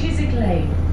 Chiswick Lane.